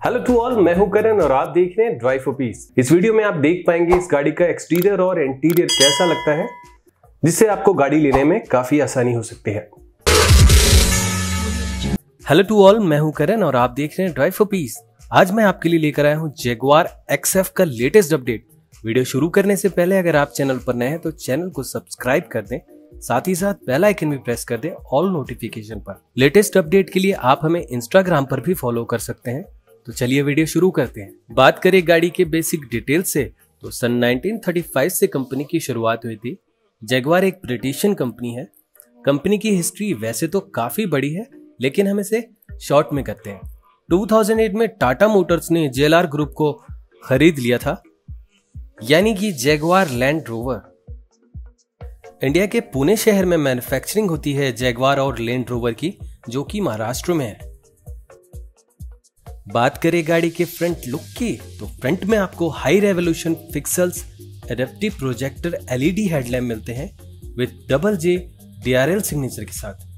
Hello to all मैं हूँ करण और आप देख रहे हैं ड्राइव फॉर पीस इस वीडियो में आप देख पाएँगे इस गाड़ी का एक्सटीरियर और इंटीरियर कैसा लगता है, जिससे आपको गाड़ी लेने में काफ़ी आसानी हो सकती है। हेलो टू ऑल मैं हूँ करण और आप देख रहे हैं ड्राइव फॉर पीस आज मैं आपके लिए लेकर आया हूँ जेगवार एक्सएफ का लेटेस्ट अपडेट वीडियो शुरू करने से पहले अगर आप चैनल पर नए हैं तो चैनल को सब्सक्राइब कर दें, साथ ही साथ बेल आइकन भी प्रेस कर दें ऑल नोटिफिकेशन पर। लेटेस्ट अपडेट के लिए आप हमें इंस्टाग्राम पर भी फॉलो कर सकते हैं। तो चलिए वीडियो शुरू करते हैं। बात करें गाड़ी के बेसिक डिटेल से तो सन 1935 से कंपनी की शुरुआत हुई थी। जगवार एक ब्रिटिशन कंपनी है। कंपनी की हिस्ट्री वैसे तो काफ़ी बड़ी है, लेकिन हम इसे शॉर्ट में करते हैं। 2008 में टाटा मोटर्स ने जेएलआर ग्रुप को खरीद लिया था। यानी कि जैगवार लैंड रोवर इंडिया के पुणे शहर में मैन्युफैक्चरिंग होती है जैगवार और लैंड रोवर की, जो कि महाराष्ट्र में है। बात करें गाड़ी के फ्रंट लुक की तो फ्रंट में आपको high resolution pixels adaptive projector LED headlamp मिलते हैं with double J DRL signature के साथ।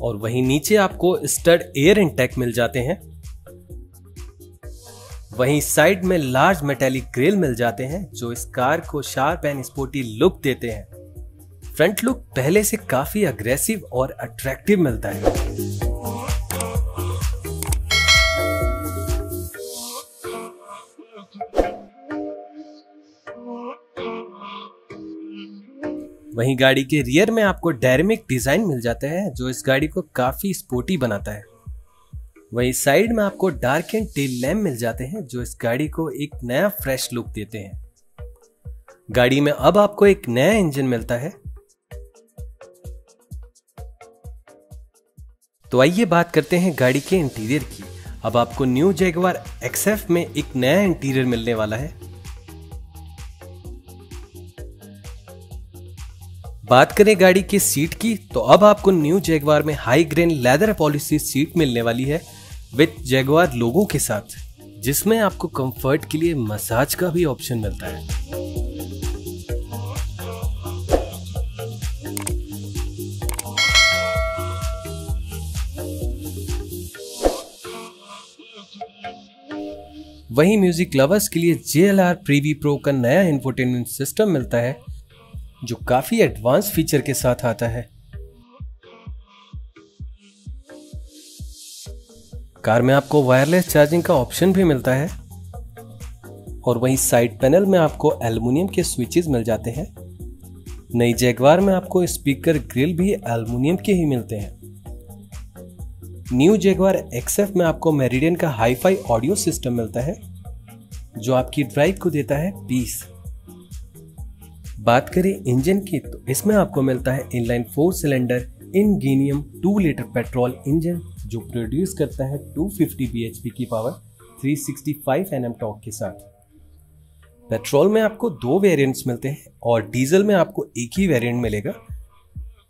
और वहीं नीचे आपको स्टड एयर इंटेक मिल जाते हैं। वहीं साइड में लार्ज मेटेलिक ग्रिल मिल जाते हैं, जो इस कार को शार्प एंड स्पोर्टी लुक देते हैं। फ्रंट लुक पहले से काफ़ी अग्रेसिव और अट्रैक्टिव मिलता है। वहीं गाड़ी के रियर में आपको डायरेमिक डिज़ाइन मिल जाता है, जो इस गाड़ी को काफ़ी स्पोर्टी बनाता है। वहीं साइड में आपको डार्क एंड टेल लैम्प मिल जाते हैं, जो इस गाड़ी को एक नया फ्रेश लुक देते हैं। गाड़ी में अब आपको एक नया इंजन मिलता है। तो आइए बात करते हैं गाड़ी के इंटीरियर की। अब आपको न्यू जैगवार एक्सएफ में एक नया इंटीरियर मिलने वाला है। बात करें गाड़ी की सीट की तो अब आपको न्यू जैगवार में high grain leather policy seat मिलने वाली है विथ जैगवार लोगों के साथ, जिसमें आपको कंफर्ट के लिए मसाज का भी ऑप्शन मिलता है। वहीं म्यूज़िक लवर्स के लिए JLR प्रीवी प्रो का नया इंफोटेनमेंट सिस्टम मिलता है। जो काफ़ी एडवांस फीचर के साथ आता है। कार में आपको वायरलेस चार्जिंग का ऑप्शन भी मिलता है। और वहीं साइड पैनल में आपको एल्युमिनियम के स्विचेस मिल जाते हैं। नई जैगवार में आपको स्पीकर ग्रिल भी एल्युमिनियम के ही मिलते हैं। न्यू जैगवार एक्सएफ में आपको मेरिडियन का हाईफाई ऑडियो सिस्टम मिलता है, जो आपकी ड्राइव को देता है पीस बात करें इंजन की तो इसमें आपको मिलता है inline four cylinder Ingenium two litre petrol engine, जो प्रोड्यूस करता है 250 bhp की पावर 365 nm टॉर्क के साथ। पेट्रोल में आपको दो वेरिएंट्स मिलते हैं और डीजल में आपको एक ही वेरिएंट मिलेगा।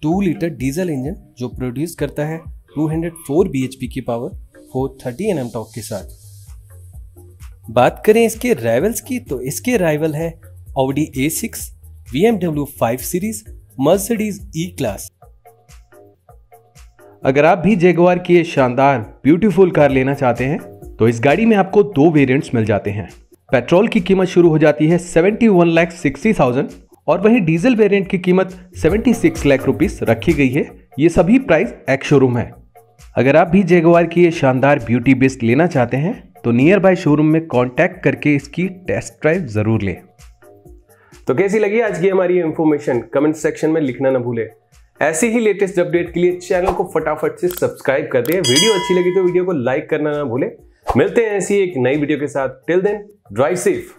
टू लीटर डीजल इंजन, जो प्रोड्यूस करता है 204 bhp की पावर 430 nm टॉर्क के साथ। बात करें इसके राइवल्स की तो इसके राइवल है Audi A6 BMW 5 series Mercedes E class अगर आप भी जेगवार की शानदार ब्यूटीफुल कार लेना चाहते हैं तो इस गाड़ी में आपको दो वेरिएंट्स मिल जाते हैं। पेट्रोल की कीमत शुरू हो जाती है seventy one lakh sixty thousand और वहीं डीजल वेरिएंट की कीमत सेवेंटी सिक्स लाख रुपीस रखी गई है। ये सभी प्राइस एक शोरूम है। अगर आप भी जेगवार की ये शानदार ब्यूटी बेस्ट लेना चाहते हैं तो नियर बाय शोरूम में कांटेक्ट करके इसकी टेस्ट ड्राइव ज़रूर लें। तो कैसी लगी आज की हमारी इंफॉर्मेशन कमेंट सेक्शन में लिखना ना भूले। ऐसे ही लेटेस्ट अपडेट के लिए चैनल को फटाफट से सब्सक्राइब कर दे। वीडियो अच्छी लगी तो वीडियो को लाइक करना ना भूले। मिलते हैं ऐसी एक नई वीडियो के साथ। Till then drive safe